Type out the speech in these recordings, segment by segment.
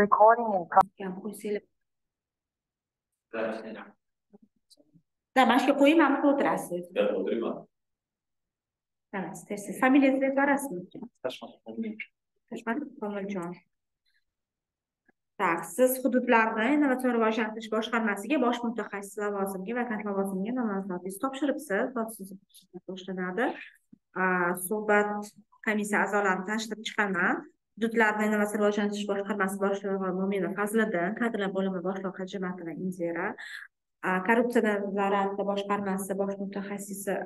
Recording in progress. Kam qo'ysanglar. Da, mana shuga qo'ying, mana bu o'tirasiz. Mana siz familiyangizni aytvorasizmi? Tashmadi Komiljon. Tak, siz hududlarni innovatsion rivojlantirish boshqarmasiga bosh mutaxassis lavozimiga vakant lavozimiga nomzodingizni topshiribsiz. Boshlanadi. Suhbat komissiya a'zolarini tanishtirib chiqaman. Hududlar va innovatsiya rivojlantirish boshqarmasi boshlig'i mo'mina fazliddin kadrlar bo'limi boshlig'i hajimatova inzira korrupsiyadan nazorat boshqarmasi bosh mutaxassisi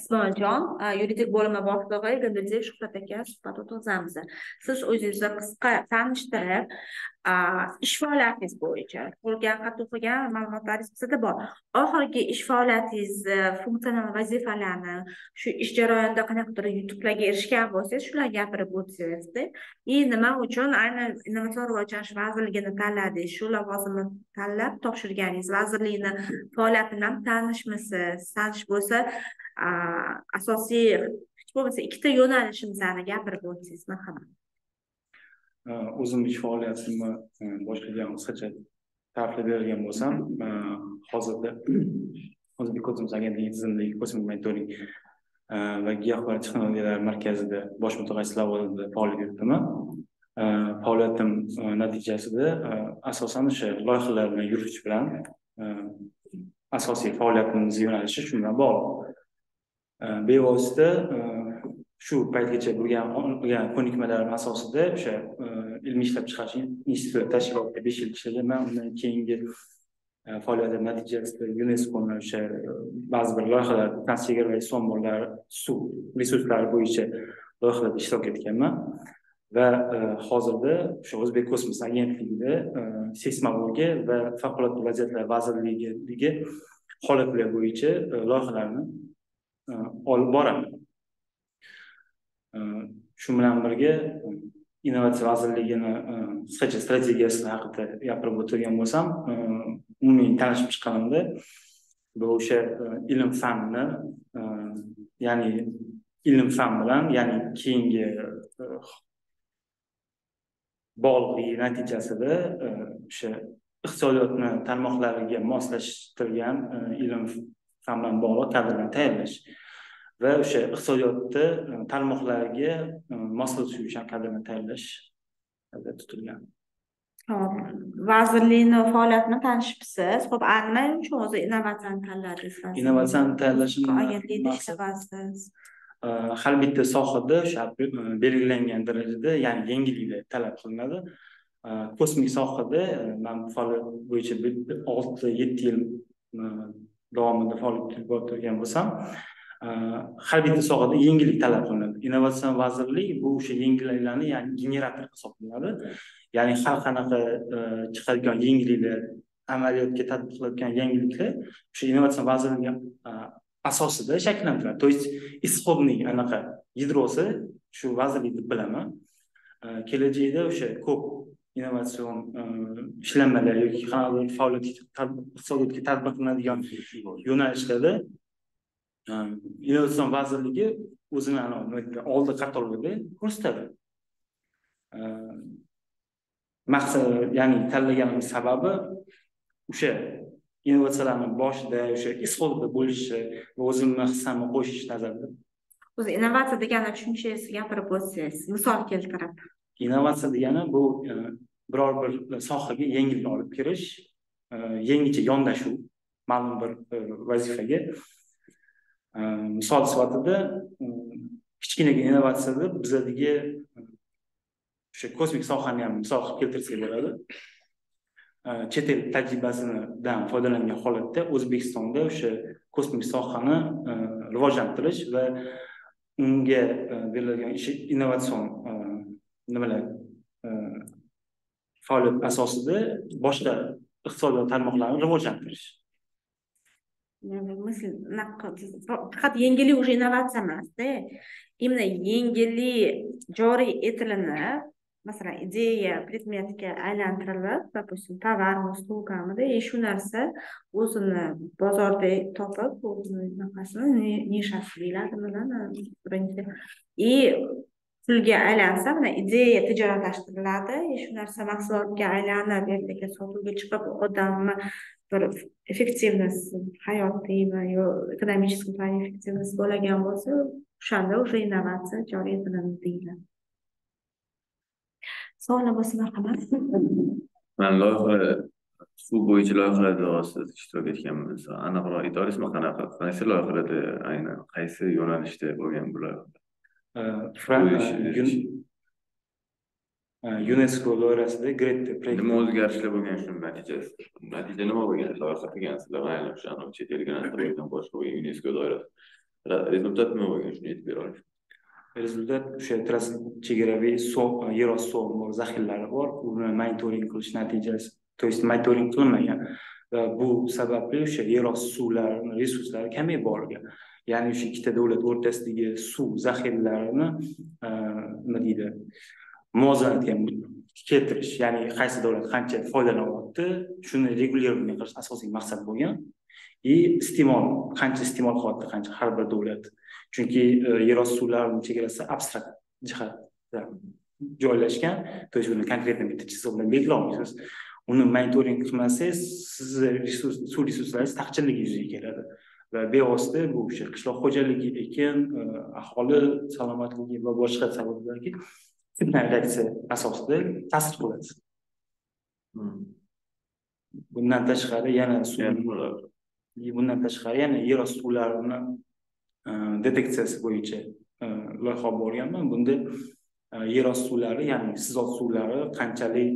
ismoiljon yuridik bo'limi boshlig'i egamberdiyev shuhrat aka suhbat o'tkazamiz. Siz o'zingizni qisqa tanishtirib ish faoliyatingiz bo'yicha bo'lgan qattiq o'qigan ma'lumotlaringiz bizada bor. Oxirgi ish faoliyatingiz e, funksional vazifalarni shu ish jarayonida qanaqadir yutuqlarga erishgan bo'lsangiz shularni gapirib o'tsangizda и nima uchun? Aynan innovatsion rivojlanish vazirligini tanladingiz shu lavozimni tanlab topshirganingiz vazirlikni faoliyati bilan tanishmisiz? Tanish bo'lsa asosiy hech bo'lmasa ikkita yo'nalishimizni gapirib o'tsangiz marhamat o'zim ish faoliyatimni boshlagan qisqacha ta'riflab beradigan bo'lsam hozirda o'zbek kosmos agentligi tizimidagi kosmik monitoring va giyohvand texnologiyalar markazida bosh mutaxassis lavozimida faoliyat yuritaman faoliyatim natijasida asosan o'sha loyihalar bilan yuritish bilan asosiy faoliyatimiz yo'nalishi shu bilan bog'liq bevosita shu paytgacha bo'lgan olgan ko'nikmalarim asosida o'sha e, ilmiy ishlab chiqarish instituti tashkilotida besh yil ishlaganman undan keyingi e, faoliyatim natijasida yuneskoni o'sha e, ba'zi bir loyihalar transchegaraviy islom bolalari suv resurslari bo'yicha loyihalarda ishtirok etganman. Va hozirda o'sha o'zbek kosmos agentligida seysmologiya va favqulodda vaziyatlar vazirligidagi holatlar bo'yicha loyihalarni olib boraman. Э, shu bilan birga э, innovatsiya vazirligini э, qisqacha strategiyasi haqida gapirib o'tirgan bo'lsam umumiy tanishib chiqqanimda bu o'sha e, ilm fanni e, ya'ni ilm fan bilan ya'ni keyingi e, bog'liqligi natijasida o'sha iqtisodiyotni tarmoqlariga moslashtirgan ilm fan bilan bog'liq kadrlarni tayyorlash. Va o'sha iqtisodiyotni tarmoqlariga moslashuvchan kadrni tayyorlash nazarda tutilgan. Hop vazirlikni faoliyatini tanishibsiz. Ho'p nima uchun o'zi innovatsiyani tanladingiz innovatsiyani tanlashimni agentlikda ishlayapsiz har bitta sohada o'sha belgilangan darajada ya'ni yangiliklar talab qilinadi. Kosmik sohada man faoliyat bo'yicha olti yetti yil davomida faoliyat yuritib o'tirgan bo'lsam har bitta sohada yengillik talab qilinadi innovatsion vazirlik bu o'sha yengilliklarni ya'ni generator hisoblanadi ya'ni har qanaqa chiqadigan yangiliklar amaliyotga tatbiq qilinadigan yangiliklar o'sha innovatsion vazirligi asosida shakllantiriladi то есть исходный anaqa yadrosi shu vazirlik deb bilaman kelajakda o'sha ko'p innovatsion ishlanmalar yoki qanaqadir faoliyat iqtisodiyotga tatbiq qilinadigan yo'nalishlarda innovatsion vazirligi o'zini oldi qatorlarda ko'rsatadi. Maqsad ya'ni tanlaganimiz sababi o'sha innovatsiyalarni boshida o'sha ishodda bo'lishi va o'zimni hissamni qo'shish nazarda. O'zi innovatsiya degani tushunishingizni gapirib o'tsangiz misol keltirib. Innovatsiya degani bu biror bir sohaga yangilik olib kirish yangicha yondashuv ma'lum bir vazifaga misol sifatida kichkinaga innovatsiyada bizadagi o'sha kosmik sohani ham misol qilib keltirsak bo'ladi. Chet el tajribasidan foydalangan holatda o'zbekistonda o'sha kosmik sohani rivojlantirish va unga beriladigan innovatsion nimalar faoliyat asosida boshqa iqtisodiyot tarmoqlarini rivojlantirish. Faqat yengillik уже innovatsiya emasda именно yengillik joriy etilinib masalan ideya предметga aylantirilib допустим tovar услугамida и shu narsa o'zini bozorda topib o'zini nishasi deyiladimi и pulga aylansa mana ideya tijoratlashtiriladi shu narsa mahsulotga aylanib ertaga sotuvga chiqib odamni bir effektivnost hayotiymi yo экономический плане effektivnost bo'ladigan bo'lsa o'shanda уже innovatsiya joriy etiladi deyiladi. Savollar bo'lsa marhamat man loyiha suv bo'yicha loyihalarda siz ishtirok etganman. Aniqroq ayta olasizmi qanaqa? Qaysi loyihalarda aynan qaysi yo'nalishda bo'lgan bu loyiha? Yunesko doirasida grette nima o'zgarishlar bo'lgan shuni natijasi natija nima bo'lgan loyiha qilgansizlar aynan o'sha chet elga bo'lgan boshqa bo'lgan yunesko doirasida rezultat nima bo'lgan shuni aytib bera olasiz rezultat o'sha chegaraviy yer osti suv zaxiralari bor uni monitoring qilish natijasi то есть monitoring qilinmagan va bu sababli o'sha yer osti suvlarini resurslari kamayib borgan ya'ni o'sha ikkita davlat o'rtasidagi suv zaxiralarini nima deydi muvozanatga keltirish ya'ni qaysi davlat qancha foydalanyapti shuni regulирование qilish asosiy maqsad bo'lgan и iste'mol qancha iste'mol qilyapti qancha har bir davlat chunki yer osti suvlarini chegarasi abstrakt jihatda joylashgan то есть uni конкретно bitta chiziq bilan uni monitoring qilmasangiz sizni resurs suv resurslaringiz taqchilligi yuzaga keladi va bevosita bu o'sha qishloq xo'jaligi ekin aholi salomatligi va boshqa sabablarga fitna reaksiya asosida ta'sir qiladi. Bundan tashqari yana bundan tashqari yana yer osti suvlarini deteksiyasi bo'yicha loyiha olib borganman. Bunda yer osti suvlari ya'ni sizot suvlari qanchalik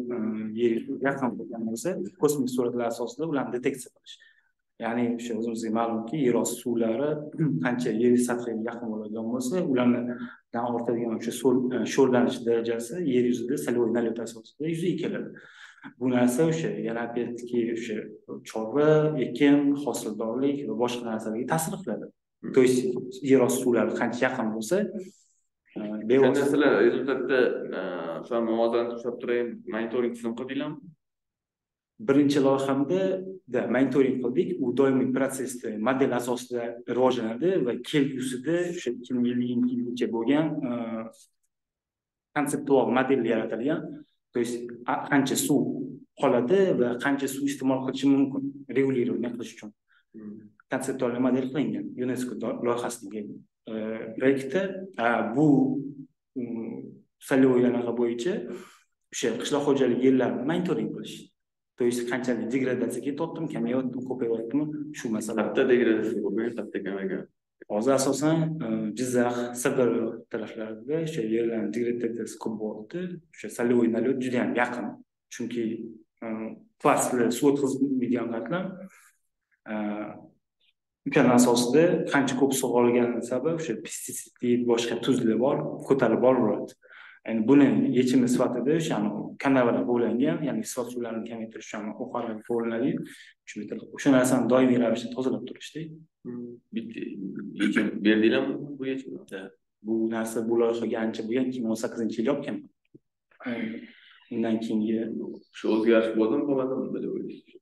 yerga yaqin bo'lgan bo'lsa kosmik suratlar asosida ularni deteksiya qilish ya'ni o'sha o'zimizga ma'lumki yer osti suvlari qancha yer sathiga yaqin bo'ladigan bo'lsa ularnidan ortadigan o'sha sho'rlanish darajasi yer yuzida солевой налет asosida yuzaga keladi bu narsa o'sha yana опять-таки o'sha chorva ekin hosildorlik va boshqa narsalarga ta'sir qiladi. То есть yer osti suvlari qancha yaqin bo'lsa o'sha narsalar rezultatda shu muvozanat ushlab turib monitoring tizim qildinglarmi birinchi loyihamda monitoring qildik. U doimiy protsessda model asosida rivojlanadi va kelgusida o'sha ikki ming elliginchi yilgacha bo'lgan e, konseptual model yaratilgan. То есть qancha suv qoladi va qancha suv iste'mol qilishi mumkin regulирование qilish uchun. Konseptual model qilingan yunesko loyihasidagi e, proyektda bu mm, солевой anaqa bo'yicha o'sha qishloq xo'jaligi yerlarini monitoring qilish то есть qanchalik degradatsiya ketyaptimi kamayyaptimi ko'payyaptimi shu masala qayerda degradatsiya bo'lgan qayerda kamaygan hozir asosan jizzax sirdaryo taraflarida o'sha yerlarni degradatsiyasi ko'p bo'lyapti o'sha солевой налет judayam yaqin chunki pastli suv o'tkazmaydigan qatlam o'shani asosida qancha ko'p suv olgani sabab o'sha pestitsid boshqa tuzlar bor ko'tarib boraveradi ya'ni buni yechimi sifatida o'shani kanallar bog'langan ya'ni isrof suvlarini kamaytirish uchun oqarlar bo'linadiyu o'sha narsani doimiy ravishda tozalab turishda yechim berdinglarmi bu yechimni? Bu narsa bu loyihaga ancha bo'lgan ikki ming o'n sakkizinchi yil yopganman undan keyingi shu o'zgarish bo'ldimi bo'lmadimi bilib o'ylaysiz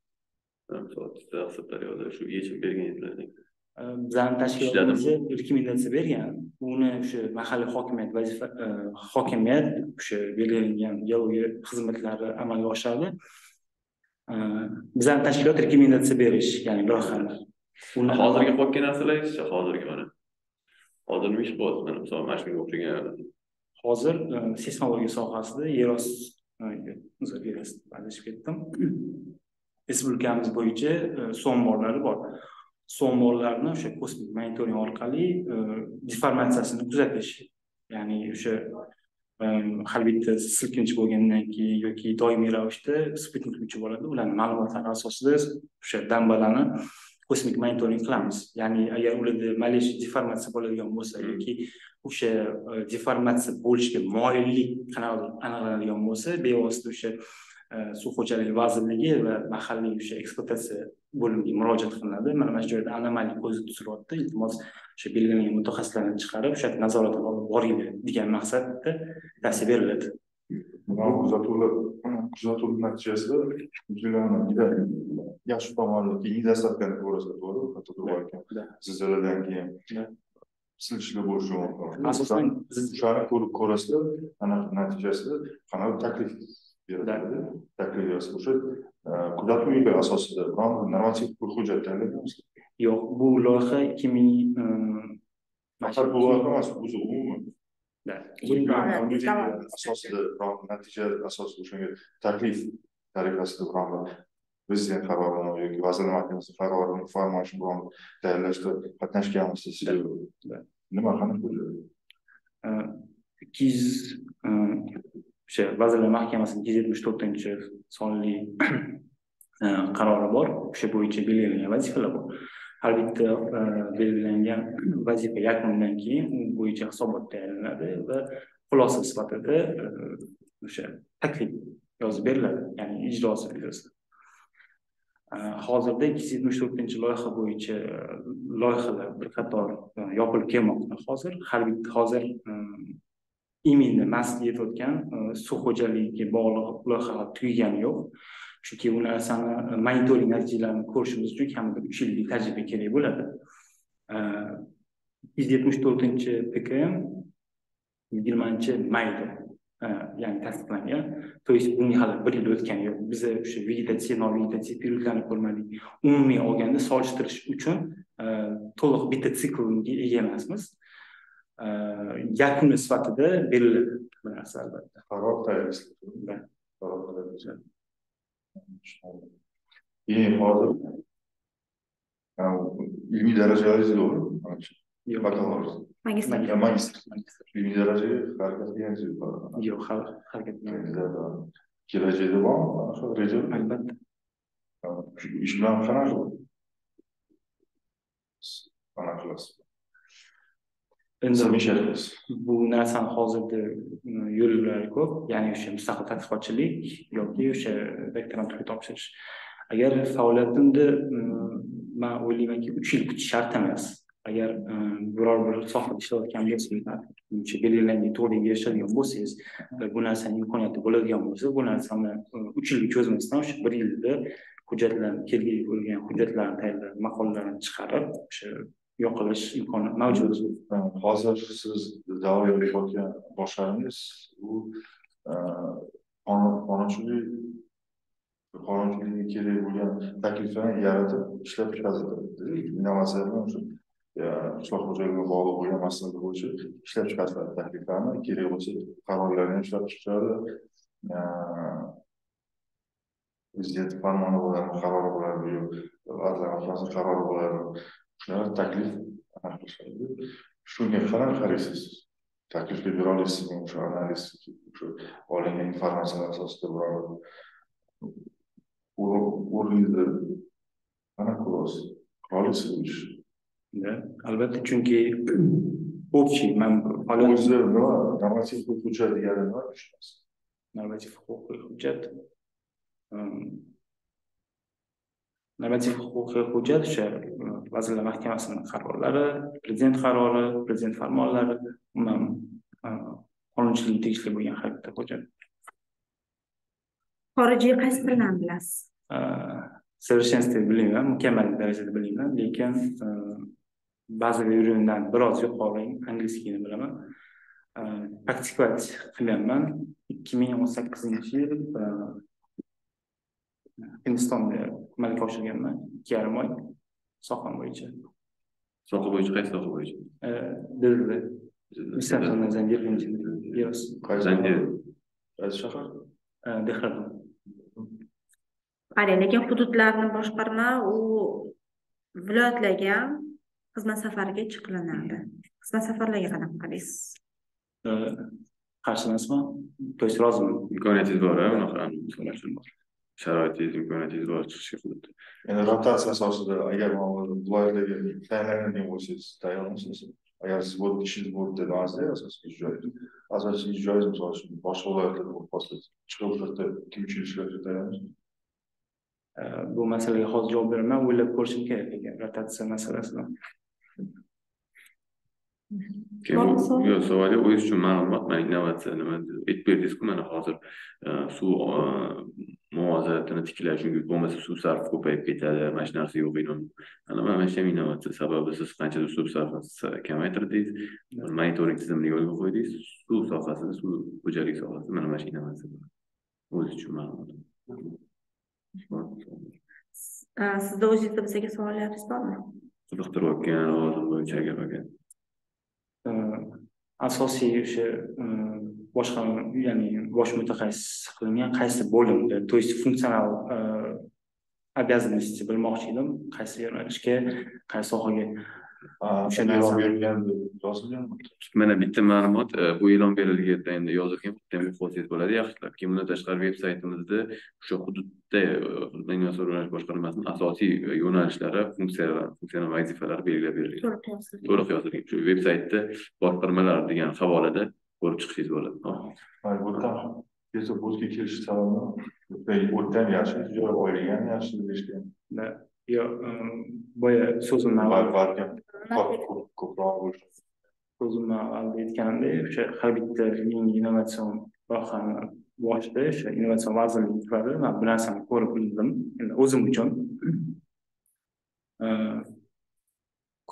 sirdaryoda shu yechim bergan edilar. Bizani tashkilotimiz rekomendatsiya bergan uni o'sha mahalliy hokimiyat vazifa hokimiyat o'sha belgilangan geologiya xizmatlari amalga oshiradi bizani tashkilot rekomendatsiya berish ya'ni loyihani hozirgi qolgan narsalarchi hozirgi mana. Hozir nima ish qilyapsiz mana misol mana shunga o'xshagan hozir seysmologiya sohasida yer osti adashib ketdim. Respublikamiz bo'yicha suv omborlari bor suv omborlarini o'sha kosmik monitoring orqali deformatsiyasini kuzatish ya'ni o'sha har bitta silkinch bo'lgandan keyin yoki doimiy ravishda sputnik uchib oladi ularni ma'lumotlari asosida o'sha dambalarni kosmik monitoring qilamiz. Ya'ni agar ularda maleysiya deformatsiya bo'ladigan bo'lsa yoki o'sha deformatsiya bo'lishga moyillik aniqlanadigan bo'lsa bevosita o'sha suv xo'jaligi vazirligi va mahalliy o'sha ekspluatatsiya bo'limiga murojaat qilinadi. Mana mana shu joyda anomaliya ko'zga tusilyapti iltimos o'sha belgilangan mutaxassislarni chiqarib o'sha nazoratini olib boringlar degan maqsadda tavsiya beriladi. Kuzatuvlar kuzatuv natijasida yaxshi tomoni keyingi dastlabki ko'rsa to'g'ri? Zilziladan keyin silishlar bo'lishi mumkin. Asosan o'shani ko'rib ko'rasizlar anaqa natijasida qanaqa taklif beriladi taklif yozsa o'sha e, kuzatuv asosida biron bir normativ hujjat tayyorlaganmisiz yo'q bu loyiha ikki ming faqat bu loyiha emas o'zi umuman asosida biron natija asosida o'shanga taklif tariqasida biron bir prezident qarorini yoki vazirlar mahkamasi qarorini farmoyishini biron bir tayyorlashda qatnashganmisiz nima qanaqa ikki yuz o'sha vazirlar mahkamasini yuz yetmish to'rtinchi sonli e, qarori bor. O'sha bo'yicha belgilangan vazifalar bor. Har bitta e, belgilangan vazifa yakunidan keyin u bo'yicha hisobot tayyorlanadi va xulosa sifatida e, o'sha taklif yozib beriladi ya'ni ijrosi yuzasidan. Hozirda ikki yuz yetmish to'rtinchi loyiha bo'yicha loyihalar bir qator yopilib kelmoqda. Hozir har bitta hozir iminni mast yetayotgan o'tgan э, suv xo'jaligiga bog'liq loyihalar tugagani yo'q. Chunki u narsani e, monitoring natijalarini ko'rishimiz uchun kamida uch yillik tajriba kerak bo'ladi. Ikki yuz yetmish to'rtinchi pkm yigirmanchi mayda e, ya'ni tasdiqlangan. То есть bunga hali bir yil o'tgani yo'q. Biz o'sha vegetatsiya novegetativ periodlarni ko'rmadik. Umumiy olganda solishtirish uchun to'liq bitta siklga ega emasmiz. Yakuni sifatida beriladi bu narsa albatta qaror tayyorlaysizlar qaror tayyorlaysizlar keyin hozir ilmiy darajalaringiz to'g'ri yo'q bakalavr magistr magistr ilmiy darajaga harakat qilgansiz yo'q hali harakat qilmadim. kelajakda bormi reja albatta shu ish bilan qanaqa qilasiz endi bu narsani hozirda hm, yo'llar yo'llari ko'p. Ya'ni o'sha mustaqil tadqiqotchilik yoki o'sha doktoranturaga topshirish. Agar faoliyatimda hm, man o'ylaymanki uch yil kutish shart emas. Agar hm, biror bir sohada ishlayotgan bo'lsangiz belgilangan to'g'riga erishadigan bo'lsangiz bu narsani imkoniyati bo'ladigan bo'lsa bu narsani uch yilga cho'zmasdan o'sha bir yilda hujjatlarni kerak bo'lgan hujjatlarni tayyorlab maqolalarni chiqarib o'sha yo'qolish imkoni mavjud. Hozir siz davom etayotgan boshlaringiz u e, qonunchilik qonunchilikka kerak bo'lgan takliflarni yaratib ishlab chiqaradi. Innovatsiya bilan shu qishloq e, xo'jaligiga bog'liq bo'lgan masalalar bo'yicha ishlab chiqariladi takliflarni. Kerak bo'lsa qarorlarni ham ishlab chiqaradi. E, prezident farmoni bo'ladimi qarori bo'ladimi bo'ladi vazirlar mahkamasini qarori bo'ladimi taklif shunga qanaqa qaraysiz taklifga bera olasizmi o'sha analiz o'sha olingan informatsiyalar asosida biror o'rningizni qanaqa qilasiz qila olasiz bu ishni albatta chunki общий man o'zi nima normativ hujjat degani nima tushunasiz normativ huquqiy hujjat normativ huquqiy hujjat o'sha vazirlar mahkamasini qarorlari prezident qarori prezident farmonlari umuman um, qonunchilikka tegishli bo'lgan bitta hujjat xorijiy qaysi tillarni bilasiz? Совершенстве bilmayman mukammal darajada bilmayman lekin uh, bazaviy urindan biroz yuqori angliyskiyni bilaman. Praktikovать qilganman. ikki ming o'n sakkizinchi yil hindistonda malaka oshirganman ikki yarim oy soham bo'yicha. Soha bo'yicha qaysi soha bo'yicha? Dilda Mustaqilman zanjir qaysi Zanjir. qaysi shahar? Dehradun qarang lekin hududlarni boshqarma u viloyatlarga ham xizmat safariga chiqilinadi. Xizmat safarlarga qanaqa qaraysiz qarshi emasman то есть roziman imkoniyatingiz bor a unaqa sharoitingiz imkoniyatingiz bor chiqishga hududda endi rotatsiya asosida agar viloyatlarga tayinlanadigan bo'lsangiz tayyormisiz agar siz bu ishingiz bo'ldi dedi emasda asosiy ish joyingiz asosiy ish joyingiz misol uchun boshqa viloyatlarda bo'lib qolsa chiqib yerda ikki uch yil ishlashga tayyormisiz bu masalaga hozir javob beraman o'ylab ko'rishim kerak ekan rotatsiya masalasini yo'q savolga o'zingiz uchun ma'lumot mana innovatsiya nima deb aytib berdingizku mana hozir e, suv e, muvozanatini tiklash chunki bo'lmasa suv sarfi ko'payib ketadi mana shu narsa yo'q ana mana shu ham innovatsiya sababi siz qancha suv sarfini kamaytirdingiz monitoring tizimini yo'lga qo'ydingiz suv sohasida suv xo'jalik sohasida mana mana shu innovatsiya o'zi uchun ma'lumot sizda o'zingizda bizga savollaringiz bormi qiziqtirayotgan lavozim bo'yicha agar agar asosiy o'sha boshqa ya'ni bosh mutaxassis qilingan qaysi bo'limda то есть funksional обязанности bilmoqchi edim qaysi yo'nalishga qaysi sohaga. O'sha e'lon berilganda yozilganmi? Mana bitta ma'lumot bu e'lon berilganda endi yozilgan bitta xosiyat bo'ladi. Yaxshilabki bundan tashqari veb saytimizda o'sha hududda innovatsion rivojlanish boshqarmasining asosiy yo'nalishlari funksiyalari funksional vazifalari belgilab berilgan. To'liq yozilgan. Shu veb saytda boshqarmalar degan havolada ko'rib chiqishingiz bo'ladi. Bu yerdan tezda o'ziga kelish sababi ham yaxshi ijara oyligi ham yaxshi deyishgan yo boya so'zimni balkim ko'proq so'zimni avvalda aytganimdek o'sha har bitta yangi innovatsion loyihani boshida o'sha innovatsion vazirlik turadi man bu narsani ko'rib bildim. Endi o'zim uchun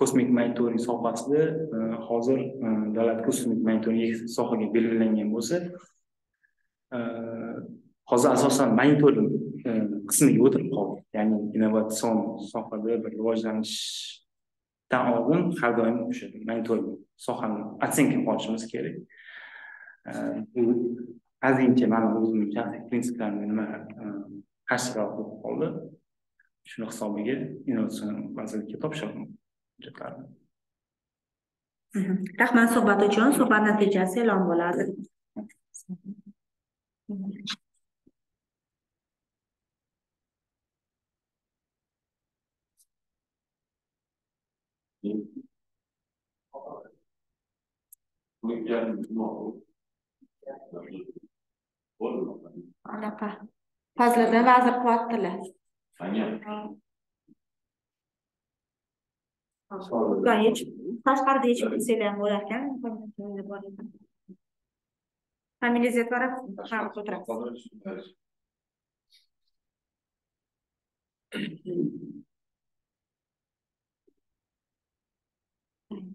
kosmik monitoring sohasida e, hozir e, davlat kosmik monitoring sohaga belgilangan bo'lsa e, hozir asosan monitoring qismiga o'tirib qoldi. Ya'ni innovatsion sohada bir rivojlanishdan oldin har doim o'sha monitoring sohani оценка qilishimiz kerak. Bu ozgincha mani o'zimni shaxsiy prinsiplarimga nima qarshiroq bo'lib qoldi. Shuni hisobiga innovatsion vazirlikka topshirdim. Rahmat suhbat uchun suhbat natijasi e'lon bo'ladi anaqa. Fazliddin vazir qilyaptilar tashqarida yechib qo'ysanglar ham bo'lar ekan familiyangizni aytib ha o'tirasiz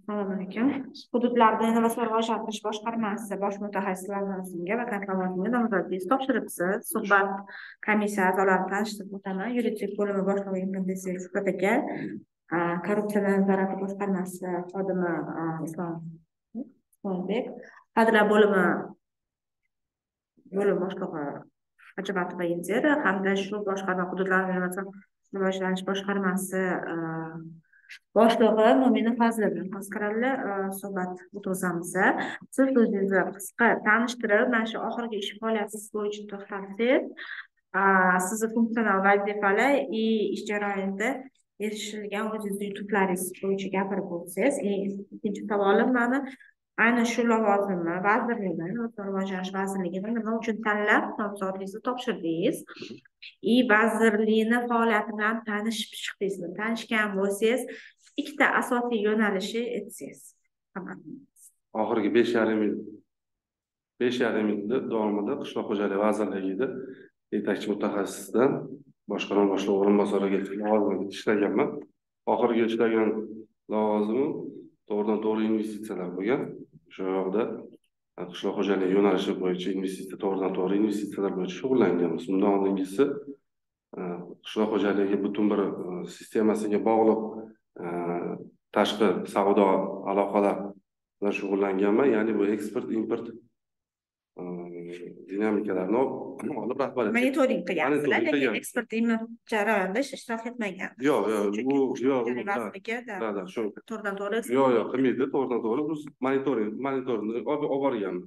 assalomu alaykum. Hududlarda innovatsion rivojlantirish boshqarmasi bosh mutaxassis lavozimiga vakant lavozimiga nomzodingizni topshiribsiz. Suhbat komissiya a'zolarini tanishtirib o'taman. Yuridik bo'limi boshlig'i aka korrupsiya nazorati boshqarmasi xodimi islom islombek kadrlar bo'limi bo'lim boshlig'i hojimatova indira hamda shu boshqarma hududlararo innovatsion rivojlanish boshqarmasi boshlig'i mo'mina fazliddin maskarali suhbat o'tkazamiz siz o'zingizni qisqa tanishtirib mana shu oxirgi ish faoliyatingiz bo'yicha to'xtalsangiz sizni funksional vazifalar и ish jarayonida erishilgan o'zingizni yutuqlaringiz bo'yicha gapirib o'tsangiz ikkinchi savolim mani aynan shu lavozimni vazirlikni rivojlanish vazirligini nima uchun tanlab nomzodingizni topshirdingiz и vazirlikni faoliyati bilan tanishib chiqdingizmi tanishgan bo'lsangiz ikkita asosiy yo'nalishi aytsangiz oxirgi besh yarim yil besh yarim yil davomida qishloq xo'jaligi vazirligida yetakchi mutaxassisdan boshqarma boshlig'i o'rinbosariga lavozimda ishlaganman. Oxirgi ishlagan lavozimim to'g'ridan to'g'ri investitsiyalar bo'lgan. O'sha yoqda e, qishloq xo'jaligi yo'nalishi bo'yicha investitsiya to'g'ridan to'g'ri investitsiyalar bo'yicha shug'ullanganmiz. Undan oldingisi e, qishloq xo'jaligi butun bir e, sistemasiga bog'liq tashqi savdo aloqalar bilan shug'ullanganman. Ya'ni bu eksport import dinamikalarni olib rahbariyat monitoring qilgansizlar lekin import jarayonida ishtirok etmagan yo'q yo'q u yo'q shu. to'g'ridan to'g'ri yo'q yo'q qilmaydi to'g'ridan to'g'ri. Biz monitoring monitoringni olib borganman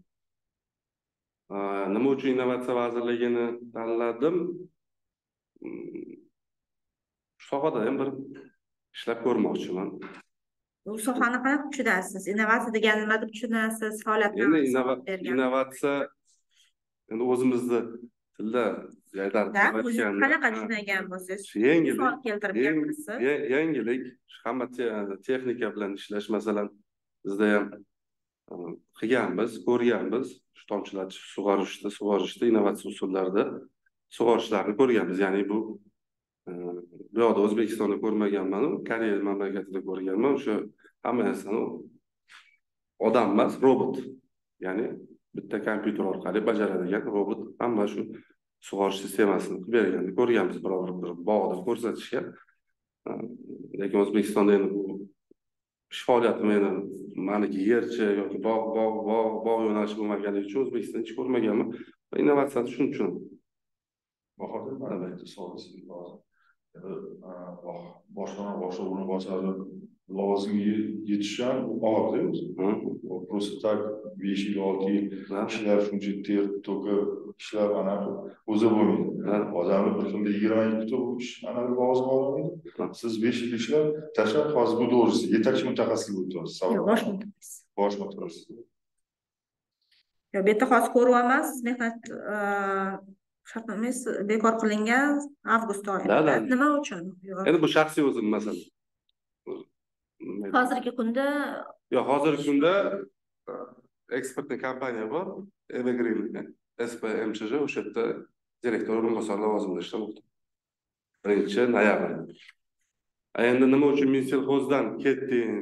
nima uchun innovatsiya vazirligini tanladim? Sohada ham bir ishlab ko'rmoqchiman bu sohani qanaqa tushunasiz? Innovatsiya degani nima deb tushunasiz? Endi innovatsiya endi o'zimizni tilda qanaqa tushungan bo'lsangiz yangilik keltirib yangilik hamma texnika bilan ishlash masalan bizda ham qilganmiz ko'rganmiz. Shu tomchilatish sug'orishda sug'orishda innovatsiya usullarida sug'orishlarni ko'rganmiz. Ya'ni bu e, bu yoqda o'zbekistonda ko'rmaganmanu koreya mamlakatida ko'rganman. O'sha hamma narsani odam emas robot. Ya'ni bitta kompyuter orqali bajaradigan robot hamma shu sug'orish sistemasini qilib berganini ko'rganmiz biror bir bog'da ko'rsatishgan lekin o'zbekistonda endi bu ish faoliyatim endi maniki yerchi yoki bog' bog' bog' bog' yo'nalishi bo'lmaganligi uchun o'zbekistonda hech ko'rmaganman. Innovatsiyani shuning uchun. Bahodir mana bitta savol sizga hozir Endi, a, bosh- boshqarma boshlig'i o'rinbosari lavozimiga yetish ham og'irda o'zi просто так besh yil olti yil Ha? ishlab shuncha ter to'kib ishlab anaqa o'zi bo'lmaydi. Odamni bir kunda yigirma ikkita ish anaqa lavozim ololmaydi siz besh yil ishlab tashlab hozir bu to'g'risi. Yetakchi mutaxassislik o'tyapsiz yo'q bosh mutaxassis. Bosh mutaxassis yo'q bu yerda hozir ko'ryapman siz mehnat shartnomangiz bekor qilingan avgust Da, oyida da. nima uchun? Endi bu shaxsiy o'zim masala hozirgi kunda yo'q hozirgi kunda e, eksportniy kompaniya bor evergreen spmchj o'sha yerda direktor o'rinbosari lavozimida ishlamoqda. Birinchi noyabr. A endi nima uchun minselxozdan ketding?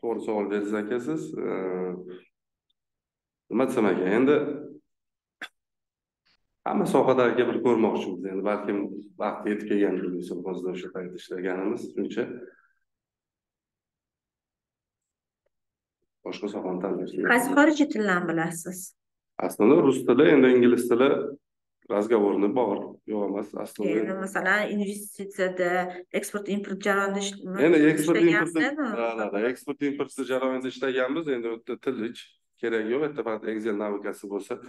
To'g'ri savol bersiz aka siz E, nima desam ekan endi hamma sohalarga bir ko'rmoqchimiz endi balkim vaqti yetib kelgandir minselxozda o'sha paytda ishlaganimiz shuncha. Boshqa sohani tanlashni qaysi xorijiy tillarni bilasiz? Aslida rus tili endi ingliz tili разговорный bor yo'q emas aslida. Endi masalan investitsiyada eksport import jarayonida endi eksport import eksport import jarayonida ishlaganmiz endi u yerda til keragi yo'q u yerda faqat excel navikasi bo'lsa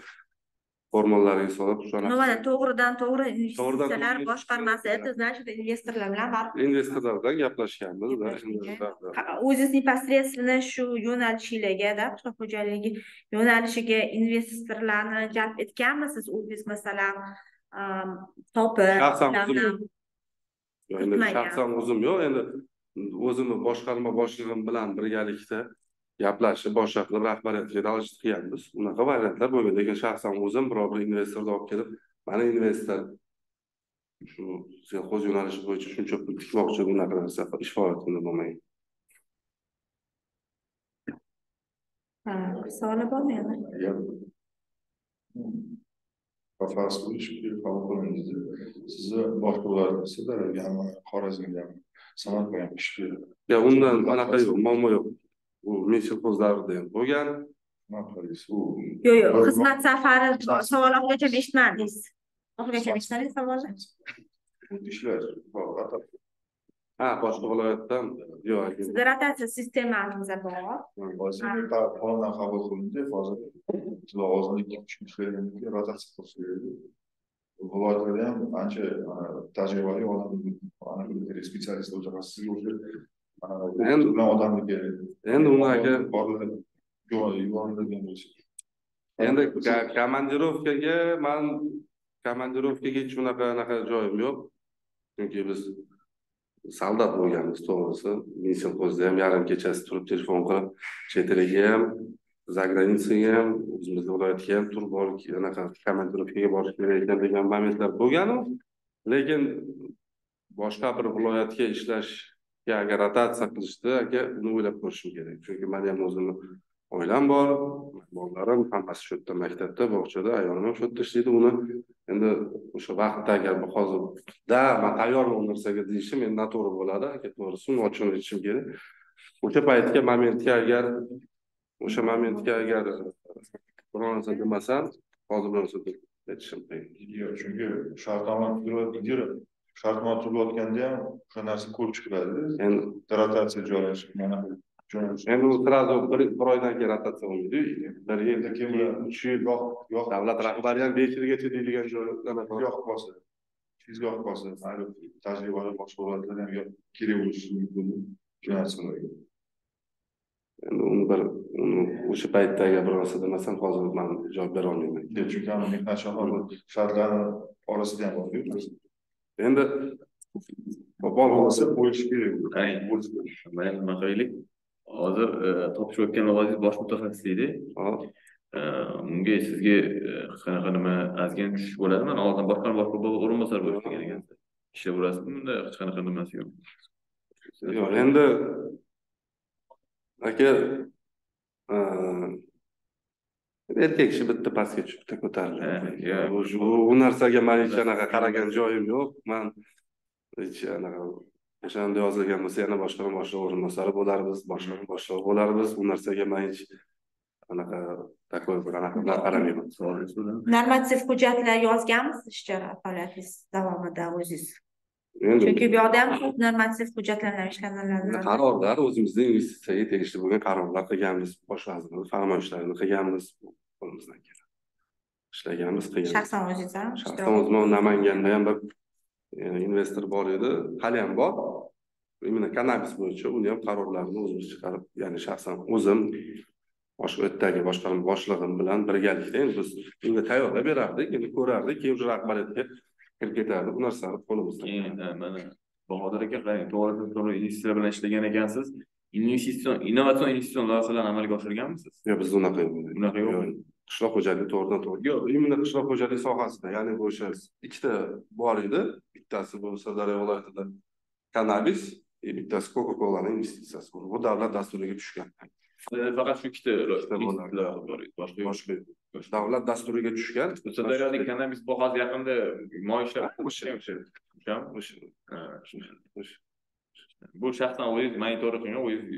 formullarga solib shu Ну, mana to'g'ridan to'g'ri investitsiyalar boshqarmasi edi значит investorlar bilan baribir investorlar bilan gaplashganmiz o'ziz непосредственно shu yo'nalishinglarga qishloq xo'jaligi yo'nalishiga investorlarni jalb etganmisiz o'zingiz masalan topib Shaxsan o'zim shaxsan o'zim yo'q. Endi o'zimni boshqarma boshlig'im bilan birgalikda gaplashib boshqa qilib rahbariyatga dalishib qilganmiz unaqa variantlar bo'lgan lekin shaxsan o'zim biror bir investorni olib kelib mana investor shu selxoz yo'nalishi bo'yicha shuncha pul tikmoqchi bunaqa narsa ish faoliyatimda bo'lmagan Ha, savoli bormi yana farz qabul sizni boshqalarni sirdaryoga xorazmga samarqandga ham ish beradi. Ya undan anaqa yo'q muammo yo'q u men selxozlarda ham bo'lgan yo'q yo'q xizmat safari savol oxirigacha eshitmadingiz oxirigacha eshitmadingiz savolni ishlash ha boshqa viloyatdan yo'q sizda rotatsiya sistemamiz bor qonundan qabul qilindi hozir keyin rotatsiya viloyatlarda ham ancha tajribali odam specialist mutaxassisga o'sha mana, Endi- kerak endi yuboriladigan bo'lsa endi ka- komandirovkaga man komandirovkaga hech unaqa anaqa joyim yo'q chunki biz soldat bo'lganmiz to'g'risi minselxozda ham yarim kechasi turib telefon qilib chet elga ham za granitsaga ham o'zimizni viloyatga ham turib borib anaqa komandirovkaga borish kerak ekan degan momentlar bo'lganu lekin boshqa bir viloyatga ishlashga agar rotatsiya qilishdi aka uni o'ylab ko'rishim kerak. Chunki mani ham o'zimni oilam bor bolalarim hammasi shu yerda maktabda bog'chada ayolim ham shu yerda ishlaydi. Uni endi o'sha vaqtda agar hozirda hozir da man tayyorman u narsaga deyishim endi noto'g'ri bo'ladi aka to'g'risi uni ochig'ini aytishim kerak. O'sha paytga momentga agar o'sha momentga agar biror narsa demasam hozir bir narsa aytishim qiyin. Yo'q, chunki shartnoma tuzilayotgan shartnoma tuzilayotganda ham o'sha narsa ko'rib chiqiladi. Endi rotatsiya joylashish mana endi u sразу bir bir oydan keyin rotatsiya bo'lmaydi bir yil Keyin uch yil yo'q davlat rahbari ham besh yilgacha deydigan joy yo'q qolsa sizga yo'q qolsa mayli tajribali boshqa ham kerak bo'lishi mumkin. Jo'natsinlarga endi uni bir o'sha paytda agar bir narsa demasam hozir man javob bera olmayman. Chunki mehnat shartlarini orasida ham bor endi bol bo'lsa qo'yish kerak mana nima qilaylik? Hozir e, topshirayotgan lavozim bosh mutaxassis edi. E, unga sizga e, qanaqa nima ozgina tushish bo'ladimi? Mana oldin boshqarma boshqa o'rinbosar bo'lib ishlagan ekansiz ishlab urasizmi bunda hech qanaqa nimasi yo'q? Yo'q endi aka erkak kishi bitta pastga tushib bitta ko'tariladi. Bu- bu bu narsaga man hech anaqa qaragan joyim yo'q. Man hech anaqa o'shanda yozilgan bo'lsa yana boshqarma boshlig'i o'rinbosari bo'larmiz boshqarma boshlig'i bo'larmiz. U narsaga man hech anaqa такой bir anaqa bilan qaramayman. Normativ hujjatlar yozganmisiz ishchi faoliyatingiz davomida o'zingiz endi chunki bu yoqda ham ko'p normativ hujjatlar ishlanadi qarorlar o'zimizda investitsiyaga tegishli bo'lgan qarorlar qilganmiz bosh vazirni farmoyishlarini qilganmiz qo'limizdan keladi ishlaganmiz qilganmiz shaxsan o'zingiz ham shaxsan o'zim namanganda ham bir investor bor edi hali ham bor imенно kannabis bo'yicha uni ham qarorlarini o'zimiz chiqarib ya'ni shaxsan o'zim boshqa u yerdagi boshqarma boshlig'im bilan birgalikda endi biz unga tayyorlab berardik endi ko'rardik keyin уже rahbariyatga kirib ketardi. Bu narsalarni qo'limizdan keyin mana bahodir aka qarang to'g'ri to'g'ri investitsiyalar bilan ishlagan ekansiz. Investitsion innovatsion investitsion loyihalarni amalga oshirganmisiz? Yo'q bizda unaqa yo'q. Unaqa? Yo'q. qishloq xo'jaligi to'g'ridan to'g'ri. Yo'q именно qishloq xo'jaligi sohasida ya'ni bu o'sha ikkita bor edi. Bittasi bu sirdaryo viloyatida kannabis e, bittasi coca colani investitsiyasi bu davlat dasturiga tushgan faqat shu ikkita bor. Boshqa davlat dasturiga tushgan. Sirdaryoda kannabis bahorda yaqinda moy ishlab O'sha. o'sha bu shaxsan o'zingiz monitoring qilgan o'zingiz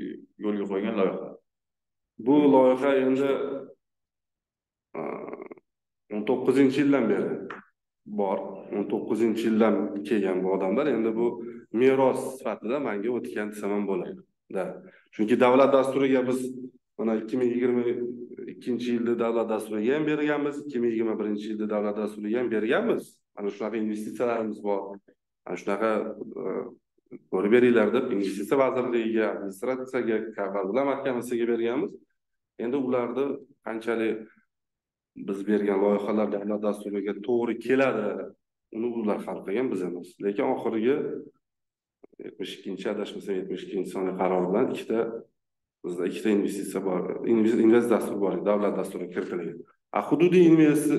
yo'lga qo'ygan loyiha. Bu loyiha endi o'n to'qqizinchi yildan beri bor. O'n to'qqizinchi yildan kelgan bu odamlar. Endi bu meros sifatida manga o'tgan desam ham bo'ladi da chunki davlat dasturiga biz mana ikki ming yigirma ikkinchi yilda davlat dasturiga ham berganmiz ikki ming yigirma birinchi yilda davlat dasturiga ham berganmiz. Mana shunaqa investitsiyalarimiz bor. Mana shunaqa e, ko'rib beringlar deb investitsiya vazirligiga administratsiyaga vazirlar mahkamasiga berganmiz. Endi ularni qanchalik biz bergan loyihalar davlat dasturiga to'g'ri keladi uni ular hal qilgan biz emas. Lekin oxirgi yetmish ikkinchi adashmasam yetmish ikkinchi sonli qaror bilan ikkita bizda ikkita investitsiya bor invest invest dastur bor edi davlat dasturiga kiritilgan. A hududiy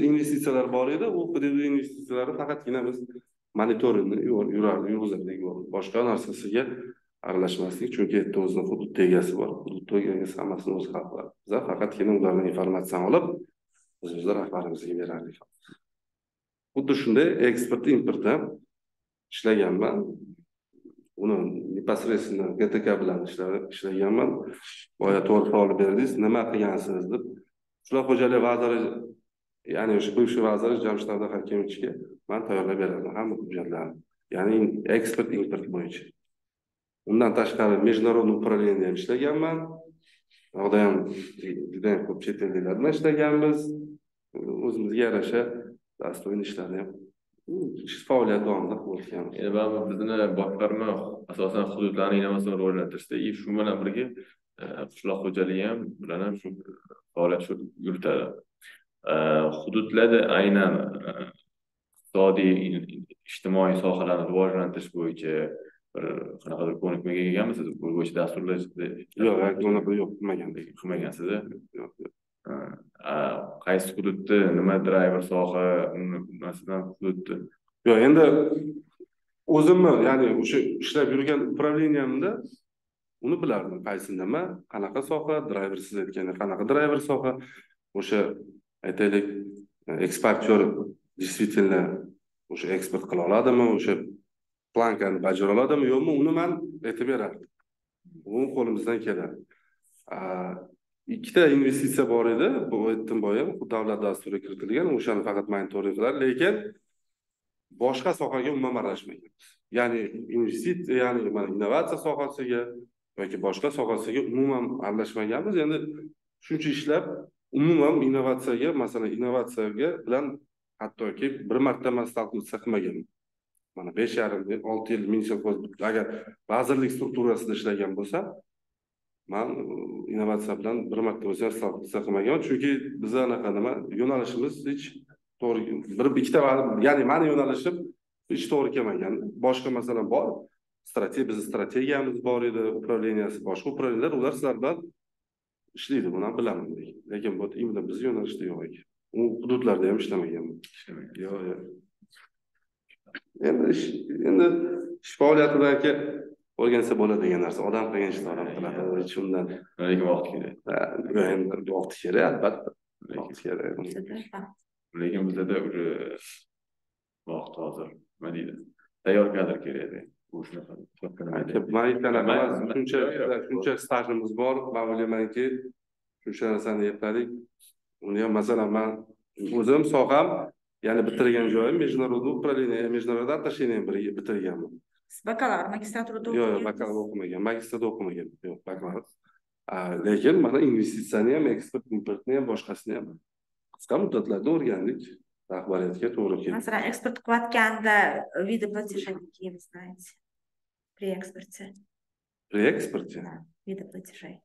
investitsiyalar bor edi u hududiy investitsiyalarni faqatgina biz monitoringni yurardi yurgizardik. Boshqa narsasiga aralashmaslik chunki yerda o'zini hudud egasi bor. Hudud egasi hammasini o'zi hal qiladi biza faqatgina ulardan informatsiyani olib o'zimizni rahbarimizga berardik. Xuddi shunday eksport import ham ishlaganman. Uni непосредственно gtk bilan ishlaganman. Boya to'g'ri savol berdingiz. Nima qilgansiz deb. Qishloq xo'jalik vaziri ya'ni o'sha бывший vaziri jamshid abduhakimovichga man tayyorlab beraman hamma hujjatlarni. Ya'ni eksport import bo'yicha. Undan tashqari международный управление ham ishlaganman. Uyoqda ham judayam ko'p chet elliklar bilan ishlaganmiz. O'zimizga yarasha достойный ishlarni ham ish faoliyat davomida bu bizni boshqarma asosan hududlarni innovatsion rivojlantirishda и shu bilan birga e, qishloq xo'jaligi ham bilan ham shu faoliyat shu yuritadi. E, hududlarda aynan e, iqtisodiy ijtimoiy sohalarni rivojlantirish bo'yicha bir qanaqadir ko'nikmaga egamisiz bu bo'yicha dasturlar yo'q yo'q qilmagan qilmagansiz yo'q yo'q qaysi hududda nima driver soha masalan hududda yo'q endi o'zimni ya'ni o'sha ishlab yurgan управлениямda uni bilardim qaysi nima qanaqa soha driver siz aytgandek qanaqa driver soha o'sha aytaylik eksportyor действительно o'sha eksport qila oladimi o'sha plankani bajara oladimi yo'qmi uni man aytib berardim u qo'limizdan keladi A, ikkita investitsiya bor edi. Bu aytdim boya davlat dasturiga kiritilgan. O'shani faqat monitoring qiladi. Lekin boshqa sohaga umuman aralashmaganmiz ya'ni investitsiya ya'ni mana innovatsiya sohasiga yoki boshqa sohasiga umuman aralashmaganmiz. Endi shuncha ishlab umuman innovatsiyaga masalan innovatsiyaga bilan hattoki bir marta man столкнуться qilmaganman mana besh yarim yil olti yil minshelxoz agar vazirlik strukturasida ishlagan bo'lsam man e, innovatsiya bilan bir marta bo'lsa ham столкнуться qilmaganman chunki biza anaqa nima yo'nalishimiz hech to'g'ri bir ikkita ya'ni mani yo'nalishim hech to'g'ri kelmagan. Boshqa masalan bor strategiya bizni strategiyamiz bor edi управленияsi boshqa управлениялар ular sizlar bilan ishlaydi buni ham bilaman. Lekin bu imенно biz yo'nalishda yo'q ekan. U hududlarda ham ishlamagan. Yo'q yo'q. Endi endi ish faoliyatidagi o'rgansa bo'ladi degan narsa. Odam qilgan ishni odam qiladi. Hech undan lekin vaqt kerak. Vaqt kerak albatta. Lekin vaqt kerak. lekin bizada уже vaqt hozir nima deydi? Tayyor kadr kerak bu shunaqa mayitani May- emas may- shuncha shuncha stajimiz bor. Man o'ylaymanki shuncha narsani epladik uni ham masalan man o'zim soham ya'ni bitirgan joyim международное управление международное отношения bitirganman bakalavr magistraturada yo'q yo'q o'qigansiz. bakalavr o'qimagan magistrda o'qimagan yo'q bakalavr lekin mana investitsiyani ham eksport importni ham boshqasini ham qisqa muddatlarda o'rgandik rahbariyatga to'g'ri keldi masalan eksport qilayotganda виды платежей какие вы знаете при экспорте при экспорте виды платежей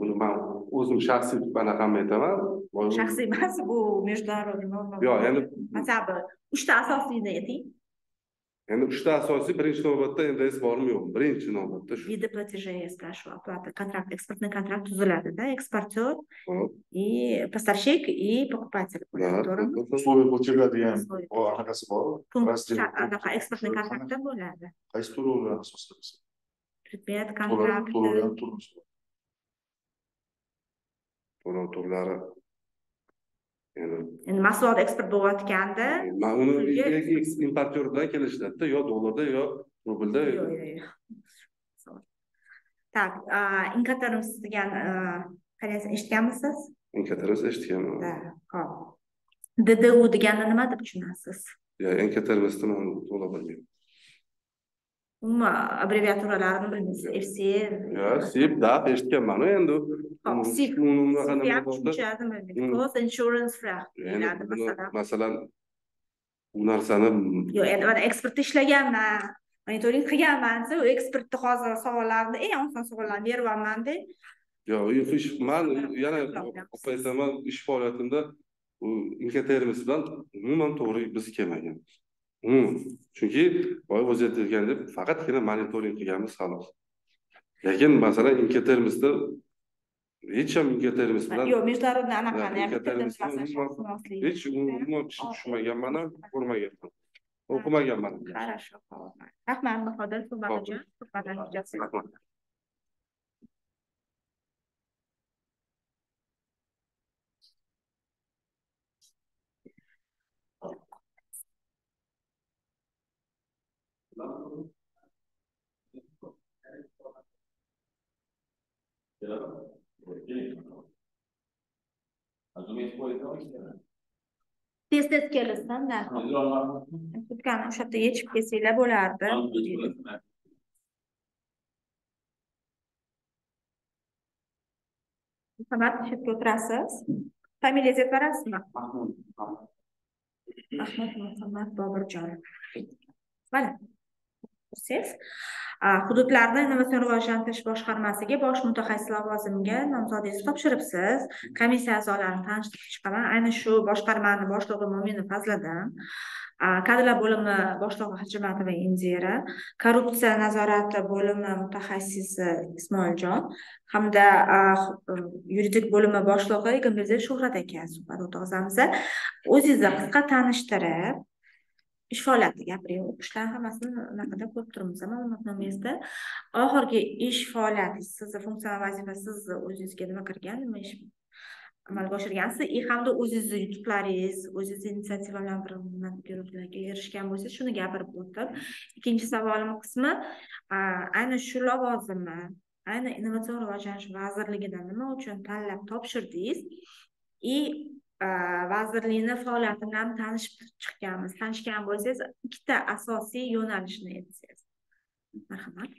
buni man o'zim shaxsiy anaqamni aytaman shaxsiy emas bu международный norma yo'q endi бы uchta asosiyni ayting endi uchta asosiy birinchi navbatda nds bormi yo'qmi birinchi navbatda shu. Виды платежей я спрашиваю оплата контракт экспортный контракт тузiladi да Hop, и поставщик и покупатель. Условия платежа degan anaqasi bormi anaqa eksportный kontraktda bo'ladi qaysi to'lovlar asosida bo'lsa предмет kontrakt to'lov turlari endi mahsulot eksport bo'layotganda man uni Pulga- ek- ek- importyor bilan kelishadida yo dollarda yo rublda. Yo'q yo'q так inkatarms degan qaerasi eshitganmisiz? Enkatarmis eshitganman Да, hop. Ddu degani nima deb tushunasiz? Yo enkatarmisni man to'la bilmayman umuman abreviaturalarini bilmaysiz fc yo sip dap eshitganmanu endi cost insurance endi deyiladi masalan masalan bu narsani yo'q endi mana eksportda ishlaganman monitoring qilganman desa u eksportni hozir savollarini eng oson savollarni beryapmanda Yo, yo'q, ish man yana opa aytaman ish faoliyatimda u inkatermis bilan umuman to'g'ri biz kelmagan. Umuman. Chunki boya o'zi aytgandek faqatgina monitoring qilganmiz xolos. Lekin masalan inkatermisda hech ham inkatermis bilan yo'q международный anaqani hech umuman tushunmaganman ham ko'rmaganman. O'qimaganman. ham. Хорошо. Rahmat, Bahodir suhbat uchun. Rahmat. Tez tez kelsinda. Kurtkani o'sha yerda yechib kelsanglar bo'lardi. Marhamat, shu yerga o'tirasiz. Familiyangizni aytib berasizmi? Ahmad Muhammad Boburjon. Mana. Siz hududlarni innovatsion rivojlantirish boshqarmasiga bosh mutaxassis lavozimiga nomzodingizni topshiribsiz. Komissiya a'zolarini tanishtirib chiqaman. Ayni shu boshqarmani boshlig'i Mo'minov Fazliddin. Kadrlar bo'limi boshlig'i hajimatova Indira, korrupsiya nazorati bo'limi mutaxassisi Ismoiljon hamda yuridik bo'limi boshlig'i Egamberdiev Shuhrat aka suhbat o'tkazamiz. O'zingizni qisqa tanishtirib, ish faoliyati gapiring, o'qishlarni hammasini anaqada ko'rib turibmiz ma'lumotnomangizda. Oxirgi ish faoliyatingiz, sizni funksional vazifasi sizni o'zingizga nima kirgan, nima ish amalga oshirgansiz и hamda o'zingizni yutuqlaringiz o'zingizni inisiativa bilan erishgan bo'lsangiz shuni gapirib o'tib ikkinchi savolim qismi aynan ayni shu lavozimni ayni innovatsion rivojlanish vazirligidan nima uchun tanlab topshirdingiz и E, vazirlikni faoliyati bilan tanishib chiqqanmiz tanishgan bo'lsangiz ikkita asosiy yo'nalishni aytsangiz marhamat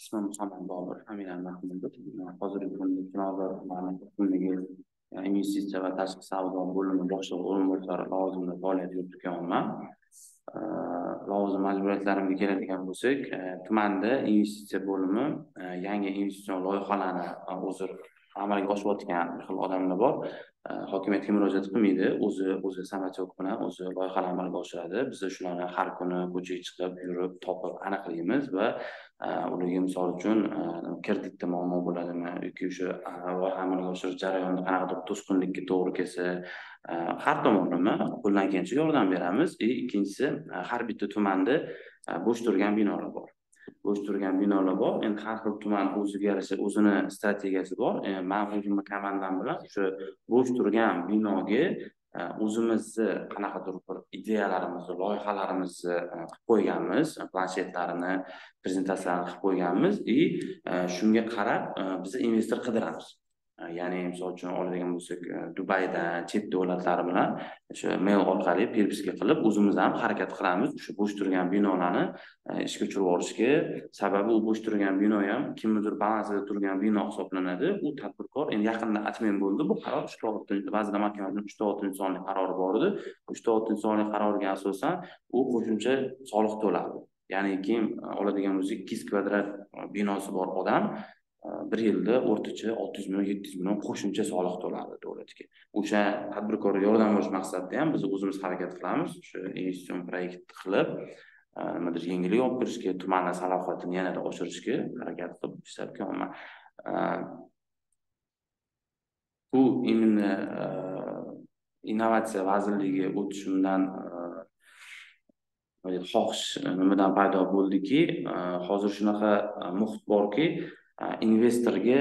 ismim Muhammad Bobur, familiyam Mahmudov. Hozirgi kunda Chilonzor tumani hokimligi yani e, investitsiya va tashqi savdo bo'limi boshlig'i o'rinbosari lavozimida faoliyat yuritganman. E, lavozim majburiyatlarimga keladigan bo'lsak, tumanda investitsiya bo'limi yangi investitsion loyihalarni o'zi amalga oshirayotgan bir xil odamlar bor. Э, hokimiyatga murojaat qilmaydi o'zi o'zi samotyok bilan o'zi loyihalar amalga oshiradi. Biz shularni har kuni ko'chaga chiqib yurib topib aniqlaymiz va e, ularga misol uchun e, kreditda muammo bo'ladimi yoki o'sha e, loyiha amalga oshirish jarayonida qanaqadir to'sqinlikka to'g'ri kelsa har tomonlama qo'ldan kelgancha yordam beramiz. И ikkinchisi har bitta tumanda bo'sh turgan binolar bor. Bo'sh turgan binolar bor. Endi har xil tuman o'ziga yarasha o'zini strategiyasi bor. E, man o'zimni komandam bilan o'sha bo'sh turgan binoga e, o'zimizni qanaqadir bir ideyalarimizni loyihalarimizni e, qilib qo'yganmiz planshetlarini prezentatsiyalarini qilib qo'yganmiz. И shunga qarab biz investor qidiramiz. Ya'ni misol uchun oladigan bo'lsak dubaydan chet davlatlar bilan o'sha mail orqali переписка qilib o'zimiz ham harakat qilamiz o'sha bo'sh turgan binolarni ishga tushirib yuborishga sababi u bo'sh turgan bino ham kimnidir balansida turgan bino hisoblanadi u tadbirkor endi yaqinda atmen bo'ldi. Bu qaror uch oltinchi vazirlar mahkamasining uchta oltinchi sonli qarori bor edi. Uchta oltinchi sonli qarorga asosan u qo'shimcha soliq to'ladi. Ya'ni kim e, oladigan bo'lsak ikki yuz kvadrat e, binosi bor odam. Bir yilda o'rtacha olti yuz million yetti yuz million qo'shimcha soliq to'ladi davlatga. O'sha tadbirkorga yordam berish maqsadida ham biz o'zimiz harakat qilamiz. O'sha investitsion proyekt qilib e, nimadir yengillik olib kirishga tumanni salohiyatini yanada oshirishga harakat qilib ishlab e, bu именно e, innovatsiya vazirligiga o'tishimdan xohish nimadan paydo bo'ldiki hozir shunaqa muhit borki investorga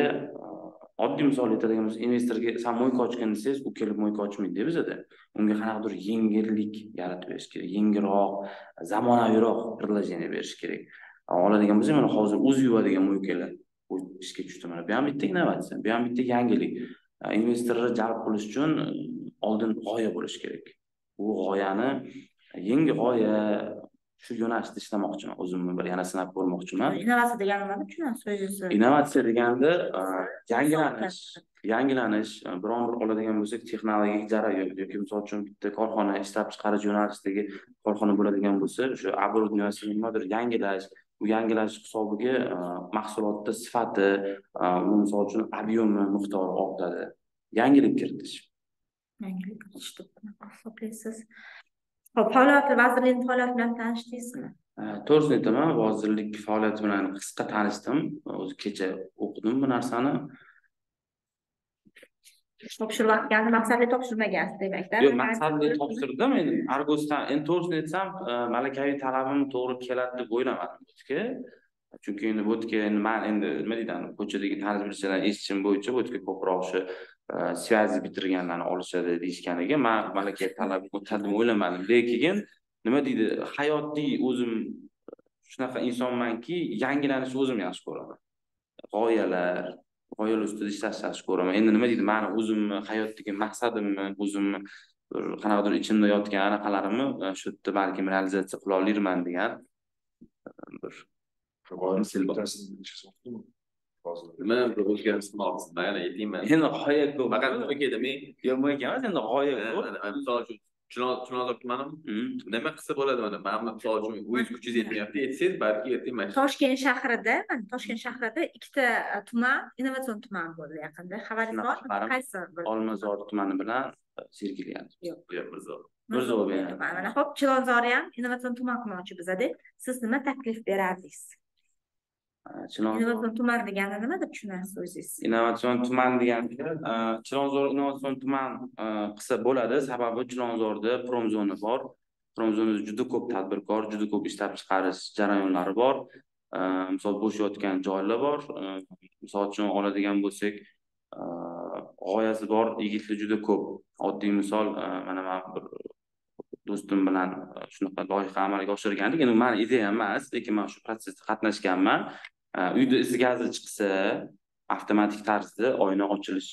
oddiy misol aytadigan bo'lsak investorga san mo'yka ochgin desangiz u kelib mo'yka ochmaydi bizada. Unga qanaqadir yengillik yaratib berish kerak yengilroq zamonaviyroq предложение berish kerak. Oladigan bo'lsak mana hozir o'zi yuvadigan mo'ykalar ishga tushdi mana. Bu ham bitta innovatsiya bu ham bitta yangilik. Investorni jalb qilish uchun e, oldin g'oya bo'lishi kerak. Bu g'oyani yangi g'oya shu yo'nalishda ishlamoqchiman o'zimni bir yana sinab ko'rmoqchiman. Innovatsiya degani nimani tushunasiz o'zingiz innovatsiya deganda yangilanish yangilanish biron bir oladigan bo'lsak texnologik jarayon yoki misol uchun bitta korxona ishlab chiqarish yo'nalishidagi korxona bo'ladigan bo'lsa o'sha оборудованияsi nimadir yangilash bu yangilash hisobiga mahsulotni sifati misol uchun ob'emi miqdori ortadi. Yangilik kiritish. Yangilik kiritish deb hisoblaysiz Ho'p, faoliyati vazirlikni faoliyati bilan tanishdingizmi? To'g'risini aytaman, vazirlik faoliyati bilan qisqa tanishdim. O'zi kecha o'qidim bu narsani. Topshirib maqsadli topshirmagansiz demakda. Yo'q, maqsadli topshirdim. Endi Argosdan, endi to'g'risini aytsam, malakaviy talabim to'g'ri keladi deb o'ylamadim o'tga. Chunki endi o'tga endi man endi nima deydi, ko'chadagi tanish bilishlardan eshitishim bo'yicha o'tga ko'proq shu связи bitirganlarni olishadi deyishganiga man malaka talab o'tadi deb o'ylamadim lekin nima deydi hayotiy o'zim shunaqa insonmanki yangilanishni o'zim yaxshi ko'raman g'oyalar g'oyalar ustida ishlashni yaxshi ko'raman endi nima deydi mani o'zimni hayotdagi maqsadimni o'zimni bir qanaqadir ichimda yotgan anaqalarimni shu yerda balkim realizatsiya qila olarman degan bir nima bir o'zgarish qilmoqchisiz man yana aytayman endi g'oya ko'p faqat nima kedimi yo'q nima emas endi g'oya ko'p misol uchun chilonzor tumani nima qilsa bo'ladi mana man misol uchun o'zingiz kuchingiz yetmayapti aytsangiz balki ertaga man toshkent shahrida mana toshkent shahrida ikkita tuman innovatsion tuman bo'ldi yaqinda xabaringiz bormi qaysi olmazor tumani bilan sergeli yo'q yo'q mirzo mirzo mana ho'p chilonzorni ham innovatsion tuman qilmoqchi bizada siz nima taklif berardingiz innovatsion tuman degani nima deb tushunasiz o'zingiz? Innovatsion tuman degani chilonzor innovatsion tuman qilsa bo'ladi. Sababi chilonzorda promzona bor. Promzonada juda ko'p tadbirkor juda ko'p ishlab chiqarish jarayonlari bor. Misol bo'sh yotgan joylar bor. Misol uchun oladigan bo'lsak g'oyasi bor yigitlar juda ko'p. Oddiy misol mana man bir do'stim bilan shunaqa loyiha amalga oshirgandik. Endi mani ideyam emas lekin man shu protsessda qatnashganman uyda is gazi chiqsa avtomatik tarzda oyna ochilish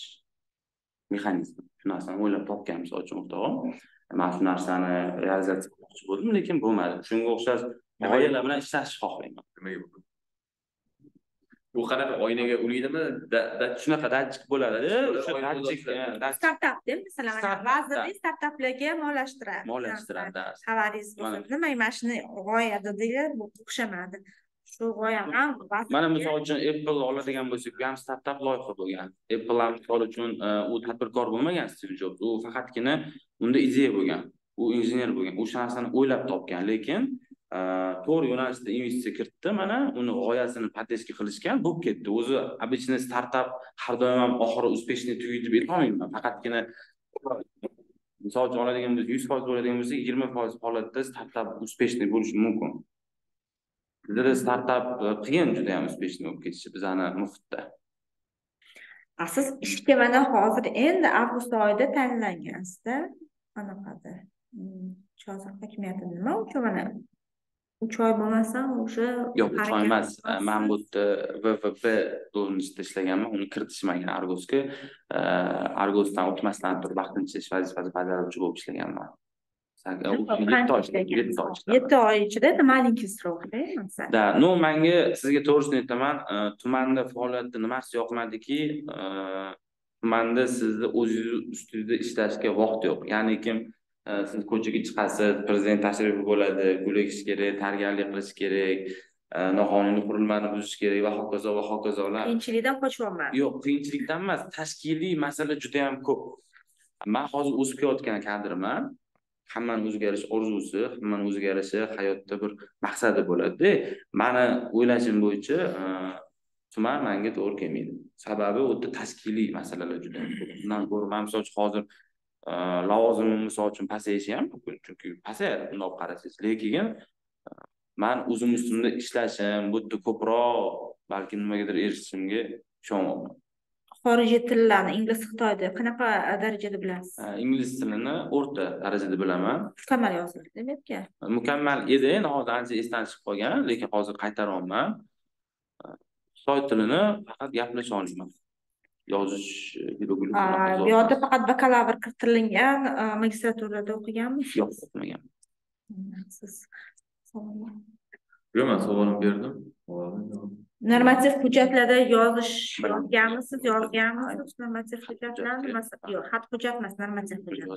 mexanizmi. Shu narsani o'ylab topgan misol uchun o'rtog'im man shu narsani realizatsiya qilmoqchi bo'ldim lekin bo'lmadi. Shunga o'xshash g'oyalar bilan ishlashni xohlayman nimaga bu qanaqa oynaga ulaydimi shunaqa datchik bo'ladi o'sha datchik startapda masalan vazirlik startaplarga mollashtiradi mollashtiradi xabaringiz bo'lsin nimaga mana shuni g'oya dedinglar bu o'xshamadi shu g'oya ham mana misol uchun apple oladigan bo'lsak bu ham startap loyiha bo'lgan. Apple ham misol uchun e, u tadbirkor bo'lmagan stiv jobs. U faqatgina unda ideya bo'lgan u injener bo'lgan o'sha narsani o'ylab topgan. Lekin e, to'g'ri yo'nalishda investitsiya kiritdi mana uni g'oyasini поддержка qilishgan bo'lib ketdi. O'zi обычный startap har doim ham oxiri успешный tugaydi deb aytolmayman. Faqatgina misol uchun oladigan bo'lsak yuz foiz bo'ladigan bo'lsak yigirma foiz holatda startap успешный bo'lishi mumkin. Startap e, qiyin juda yam успешный bo'lib ketishi bizani muhitda. A, siz ishga mana hozir endi avgust oyida tayinlangansizda qanaqada Hmm, chorsu hokimiyati nima uchun mana uch oy bo'lmasam o'sha yo'q uch oy emas. Qilasiz. man bu yerda vvp должностьda ishlaganman uni kiritishmagan argosga. Argosdan o'tmasdan turib vaqtincha ish vazifasi bajaruvchi bo'lib ishlaganman yetti oy ishladim, yetti oy yetti oy ichida это маленький masalan да ну manga sizga to'g'risini aytaman. E, tumanda faoliyatni nimasi yoqmadiki e, tumanda sizni o'zingiz ustingizda ishlashga vaqt yo'q. Ya'ni kim e, siz ko'chaga chiqasiz prezident tashrifi bo'ladi gul ekish kerak tayyorgarlik qilish kerak noqonuniy qurilmani buzish kerak va hokazo va hokazolar. Qiyinchilikdan qochyapman yo'q qiyinchilikdan emas tashkiliy masala juda yam ko'p. Man hozir o'sib kelayotgan kadrman hammani o'zgarish orzusi hammani o'zgarishi hayotda bir maqsadi bo'ladida. Mani o'ylashim bo'yicha e, tuman manga to'g'ri kelmaydi. Sababi u yerda tashkiliy masalalar juda ko'p. Undan ko'ra man misol uchun hozir e, lavozimim misol uchun pasayishi ham mumkin chunki pasayadi bundoq qarasangiz. Lekin e, man o'zim ustimda ishlashim bu yerda ko'proq balki nimagadir erishishimga ishonyapman xorijiy tillarni ingliz xitoyda qanaqa darajada bilasiz? E, ingliz tilini o'rta darajada bilaman. Mukammal yoziladi bu yerga mukammal edi endi hozir ancha esdan chiqib qolgan lekin hozir qaytaryapman E, xitoy tilini faqat gaplasha olmayman yozish bu yoqda faqat bakalavr kiritilgan a, magistraturada o'qiganmisiz yo'q o'qimagan. Hmm, siz savollar. yo'q man savolim berdim. Savolim. Normativ hujjatlarda yozish yozganmisiz yozganmisiz? Normativ hujjatlarni yo'q xat hujjat emas normativ hujjat.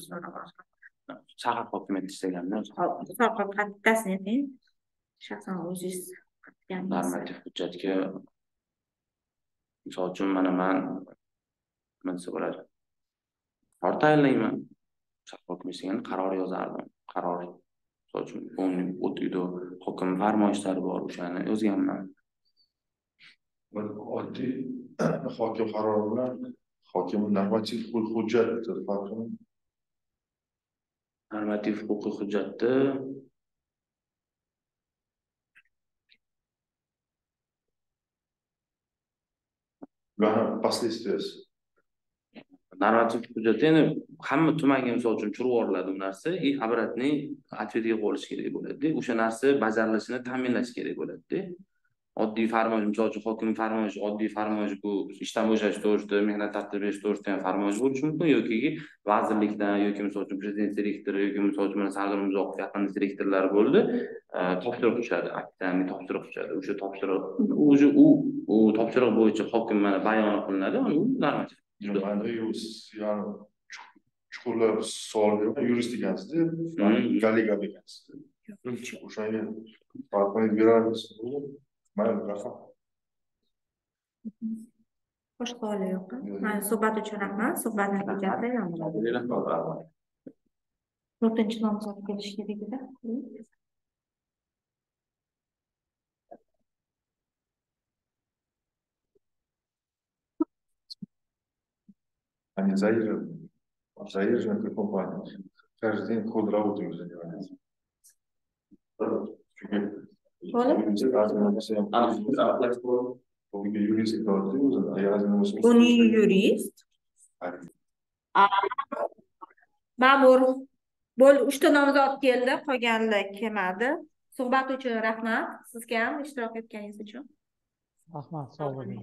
Shahar hokimiyatida ishlaganman soqol bittasini ayting shaxsan o'zingiz normativ hujjatga misol uchun mana man nima desa bo'ladi. Qaror tayinlayman. Shahar qaror yozardim. Qaror misol uchun o'tiydi hokim farmoyishlari bor o'shani yozganman bir oddiy hokim qarori bilan hokim normativ hu- hujjat farqimi normativ huquqiy ularni последствияsi normativ hujjatda endi hamma tumanga misol uchun tushirib yuboriladi u narsa. И обратный ответga qo'yish kerak bo'ladida. O'sha narsa bajarilishini ta'minlash kerak bo'ladida oddiy farmoyish misol uchun hokim farmoyishi oddiy farmoyish bu ishdan bo'shash to'g'risida mehnat tartibi berish to'g'risida ham farmoyish bo'lishi mumkin yoki vazirlikdan yoki misol uchun prezident direktori yoki misol uchun mana sardor umurzoqov yaqin direktorlari bo'ldi e, topshiriq tushadi официальный topshiriq tushadi. O'sha topshiriq уже u u topshiriq bo'yicha hokim mana bayoni qilinadi chuqurlab savol beraman. Yurist ekansizda kollegam ekansizda o'shanga farqini beramiz mayli rahmat boshqa savol yo'q man suhbat uchun rahmat suhbat natijasida yondiradi to'rtinchi nomzod kelishi kerak edi Они заезжают, заезжают на компанию. Каждый день ход работы им занимается. Bugungi yurist itoatli o'zi ayazini o'zi uni yurist ma'mur bo'ldi ta nomzod keldi qolganlar kelmadi. Suhbat uchun rahmat. Sizga ham ishtirok etganingiz uchun. Rahmat, sog' bo'ling.